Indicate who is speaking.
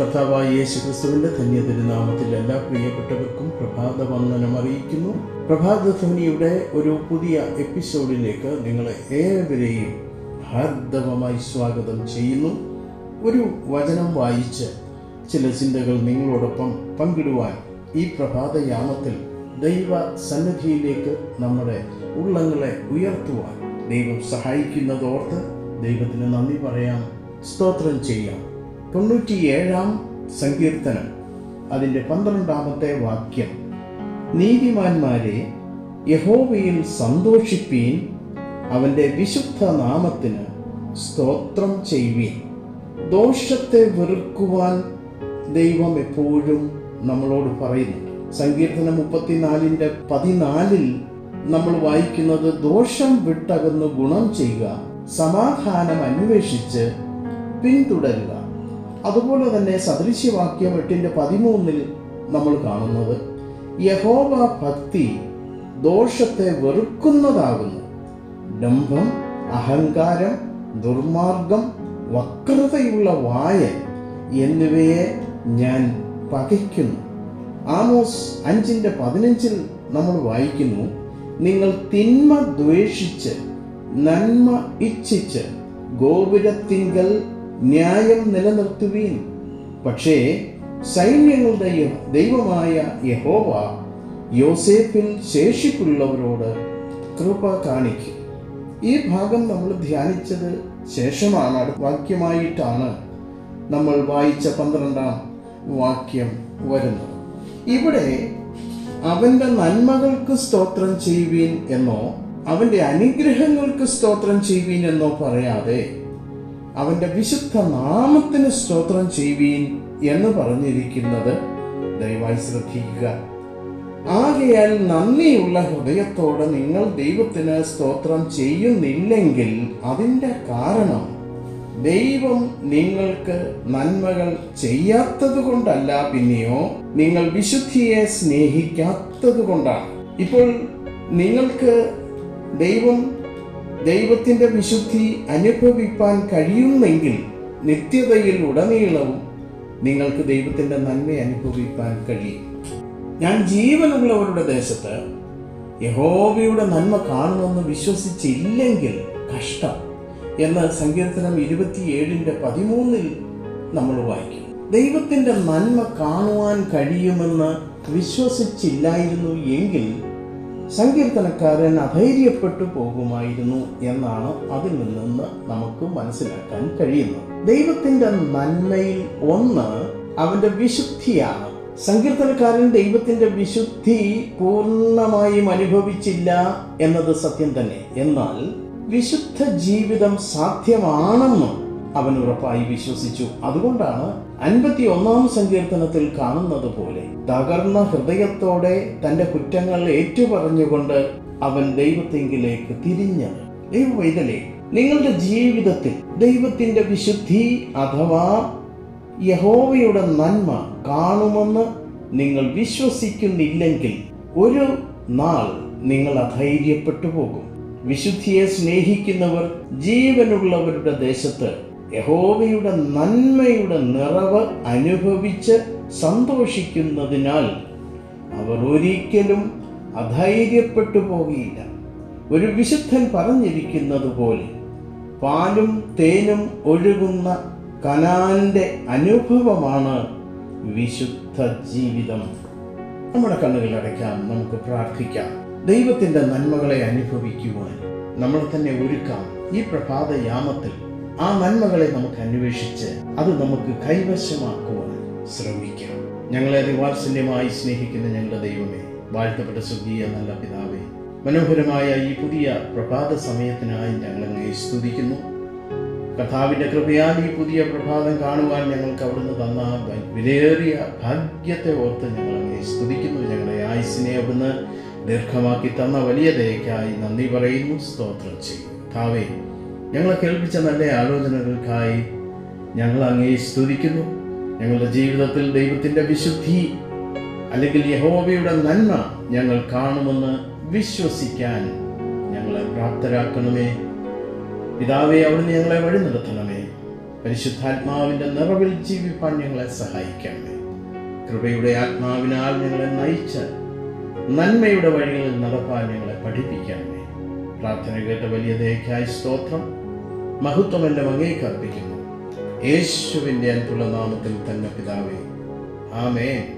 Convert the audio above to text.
Speaker 1: കർത്താവായ യേശു ക്രിസ്തുവിന്റെ ധന്യ തിരുനാമത്തിൽ എല്ലാ പ്രിയപ്പെട്ടവർക്കും പ്രഭാത വന്ദനം അറിയിക്കുന്നു. പ്രഭാതധ്വനിയുടെ ഒരു പുതിയ എപ്പിസോഡിലേക്ക് നിങ്ങളെ ഏവരെയും ഹാർദവമായി സ്വാഗതം ചെയ്യുന്നു. ഒരു വചനം വായിച്ച് ചില ചിന്തകൾ നിങ്ങളോടൊപ്പം പങ്കിടുവാൻ ഈ പ്രഭാതയാമത്തിൽ ദൈവ സന്നിധിയിലേക്ക് നമ്മുടെ ഉള്ളങ്ങളെ ഉയർത്തുവാൻ ദൈവം സഹായിക്കുന്നതോർത്ത് ദൈവത്തിന് നന്ദി പറയാം. സ്തോത്രം ചെയ്യാം. തൊണ്ണൂറ്റിയേഴാം സങ്കീർത്തനം. അതിന്റെ പന്ത്രണ്ടാമത്തെ വാക്യം. നീതിമാന്മാരെ യഹോവയിൽ സന്തോഷിപ്പീൻ അവന്റെ വിശുദ്ധ നാമത്തിന് സ്തോത്രം ചെയ്യുവീൻ ദോഷത്തെ വെറുക്കുവാൻ ദൈവം എപ്പോഴും നമ്മളോട് പറയുന്നു. സങ്കീർത്തനം മുപ്പത്തിനാലിന്റെ പതിനാലിൽ നമ്മൾ വായിക്കുന്നത് ദോഷം വിട്ടകന്ന് ഗുണം ചെയ്യുക സമാധാനം അന്വേഷിച്ച് പിന്തുടരുക. അതുപോലെ തന്നെ സദൃശ്യവാക്യം എട്ടിന്റെ പതിമൂന്നിൽ നമ്മൾ കാണുന്നത് യഹോവ ഭക്തി ദോഷത്തെ വെറുക്കുന്നതാകുന്നു. ഡംഭം അഹങ്കാരം ദുർമാർഗം വക്രതയുള്ള വായ എന്നിവയെ ഞാൻ പകയ്ക്കുന്നു. ആമോസ് അഞ്ചിന്റെ പതിനഞ്ചിൽ നമ്മൾ വായിക്കുന്നു നിങ്ങൾ തിന്മ ദ്വേഷിച്ച് നന്മ ഇച്ഛിച്ച് ഗോപുരത്തിങ്കൽ ന്യായം നിലനിർത്തുവീൻ. പക്ഷേ സൈന്യങ്ങളുടെ ദൈവമായ യഹോവ യോസേഫിൽ ശേഷിപ്പുള്ളവരോട് കൃപ കാണിക്കും. ഈ ഭാഗം നമ്മൾ ധ്യാനിച്ചത് ശേഷമാണ്. വാക്യമായിട്ടാണ് നമ്മൾ വായിച്ച പന്ത്രണ്ടാം വാക്യം വരുന്നത്. ഇവിടെ അവന്റെ നന്മകൾക്ക് സ്തോത്രം ചെയ്യുവീൻ എന്നോ അവന്റെ അനുഗ്രഹങ്ങൾക്ക് സ്തോത്രം ചെയ്യുവീൻ എന്നോ പറയാതെ അവന്റെ വിശുദ്ധ നാമത്തിന് സ്തോത്രം ചെയ്യുവീൻ എന്ന് പറഞ്ഞിരിക്കുന്നത് ദയവായി ശ്രദ്ധിക്കുക. ആകയാൽ നന്ദിയുള്ള ഹൃദയത്തോട് നിങ്ങൾ ദൈവത്തിന് സ്തോത്രം ചെയ്യുന്നില്ലെങ്കിൽ അതിന്റെ കാരണം ദൈവം നിങ്ങൾക്ക് നന്മകൾ ചെയ്യാത്തത് കൊണ്ടല്ല പിന്നെയോ നിങ്ങൾ വിശുദ്ധിയെ സ്നേഹിക്കാത്തത് കൊണ്ടാണ്. ഇപ്പോൾ നിങ്ങൾക്ക് ദൈവം ദൈവത്തിന്റെ വിശുദ്ധി അനുഭവിപ്പാൻ കഴിയുന്നെങ്കിൽ നിത്യതയിൽ ഉടനീളവും നിങ്ങൾക്ക് ദൈവത്തിന്റെ നന്മ അനുഭവിപ്പാൻ കഴിയും. ഞാൻ ജീവനുള്ളവരുടെ ദേശത്ത് യഹോവയുടെ നന്മ കാണുമെന്ന് വിശ്വസിച്ചില്ലെങ്കിൽ കഷ്ടം എന്ന് സങ്കീർത്തനം ഇരുപത്തിയേഴിന്റെ പതിമൂന്നിൽ നമ്മൾ വായിക്കും. ദൈവത്തിന്റെ നന്മ കാണുവാൻ കഴിയുമെന്ന് വിശ്വസിച്ചില്ലായിരുന്നു എങ്കിൽ സങ്കീർത്തനക്കാരൻ അധൈര്യപ്പെട്ടു പോകുമായിരുന്നു എന്നാണ് അതിൽ നിന്ന് നമുക്ക് മനസ്സിലാക്കാൻ കഴിയുന്നത്. ദൈവത്തിന്റെ നന്മയിൽ ഒന്ന് അവന്റെ വിശുദ്ധിയാണ്. സങ്കീർത്തനക്കാരൻ ദൈവത്തിന്റെ വിശുദ്ധി പൂർണമായും അനുഭവിച്ചില്ല എന്നത് സത്യം തന്നെ. എന്നാൽ വിശുദ്ധ ജീവിതം സാധ്യമാണെന്ന് അവൻ ഉറപ്പായി വിശ്വസിച്ചു. അതുകൊണ്ടാണ് അൻപത്തി ഒന്നാം സങ്കീർത്തനത്തിൽ കാണുന്നത് പോലെ തകർന്ന ഹൃദയത്തോടെ തന്റെ കുറ്റങ്ങൾ ഏറ്റുപറഞ്ഞുകൊണ്ട് അവൻ ദൈവത്തെങ്കിലേക്ക് തിരിഞ്ഞത്. ദൈവവൈതലേ നിങ്ങളുടെ ജീവിതത്തിൽ ദൈവത്തിന്റെ വിശുദ്ധി അഥവാ യഹോവയുടെ നന്മ കാണുമെന്ന് നിങ്ങൾ വിശ്വസിക്കുന്നില്ലെങ്കിൽ ഒരു നാൾ നിങ്ങൾ അധൈര്യപ്പെട്ടു പോകും. വിശുദ്ധിയെ സ്നേഹിക്കുന്നവർ ജീവനുള്ളവരുടെ ദേശത്ത് യഹോവയുടെ നന്മയുടെ നിറവ് അനുഭവിച്ച് സന്തോഷിക്കുന്നതിനാൽ അവർ ഒരിക്കലും അധൈര്യപ്പെട്ടു പോവുകയില്ല. ഒരു വിശുദ്ധൻ പറഞ്ഞിരിക്കുന്നത് പോലെ പാലും തേനും ഒഴുകുന്ന കനാന്റെ അനുഭവമാണ് വിശുദ്ധ ജീവിതം. നമ്മുടെ കണ്ണുകൾ അടയ്ക്കാം നമുക്ക് പ്രാർത്ഥിക്കാം. ദൈവത്തിന്റെ നന്മകളെ അനുഭവിക്കുവാൻ നമ്മൾ തന്നെ ഒരുക്കാം. ഈ പ്രഭാത യാമത്തിൽ ആ നന്മകളെ നമുക്ക് അന്വേഷിച്ച് അത് നമുക്ക് കൈവശമാക്കുവാൻ ശ്രമിക്കാം ഞങ്ങളെ അതിവാത്സല്യമായി സ്നേഹിക്കുന്ന ഞങ്ങളുടെ ദൈവമേ വാഴ്ത്തപ്പെട്ട സ്വർഗീയ നല്ല പിതാവേ മനോഹരമായ ഈ പുതിയ പ്രഭാത സമയത്തിനായി ഞങ്ങൾ അങ്ങേ സ്തുതിക്കുന്നു. കഥാവിന്റെ കൃപയാൽ ഈ പുതിയ പ്രഭാതം കാണുവാൻ ഞങ്ങൾക്ക് അവിടുന്ന് തന്ന വിലയേറിയ ഭാഗ്യത്തെ ഓർത്ത് ഞങ്ങൾ അങ്ങേ സ്തുതിക്കുന്നു. ഞങ്ങളെ ആയുസിനെ അവിടുന്ന് ദീർഘമാക്കി തന്ന വലിയ ദയക്കായി നന്ദി പറയുന്നു. സ്തോത്രം ചെയ്യും കഥാവേ ഞങ്ങളെ കേൾപ്പിച്ച നല്ല ആലോചനകൾക്കായി ഞങ്ങൾ അങ്ങേ സ്തുതിക്കുന്നു. ഞങ്ങളുടെ ജീവിതത്തിൽ ദൈവത്തിന്റെ വിശുദ്ധി അല്ലെങ്കിൽ യഹോബയുടെ നന്മ ഞങ്ങൾ കാണുമെന്ന് വിശ്വസിക്കാൻ ഞങ്ങളെ പ്രാപ്തരാക്കണമേ. പിതാവെ അവിടുന്ന് ഞങ്ങളെ വഴി നടത്തണമേ. പരിശുദ്ധാത്മാവിന്റെ നിറവിൽ ജീവിപ്പാൻ ഞങ്ങളെ സഹായിക്കണമേ. കൃപയുടെ ആത്മാവിനാൽ ഞങ്ങളെ നയിച്ച് നന്മയുടെ വഴികളിൽ നടപ്പാൻ ഞങ്ങളെ പഠിപ്പിക്കണമേ. പ്രാർത്ഥന കേട്ട വലിയ ദയക്കായി സ്തോത്രം. മഹത്വം എന്റെ അങ്ങേക്ക് അർപ്പിക്കുന്നു. യേശുവിന്റെ അൻപുള്ള നാമത്തിൽ തന്നെ പിതാവേ ആമേൻ.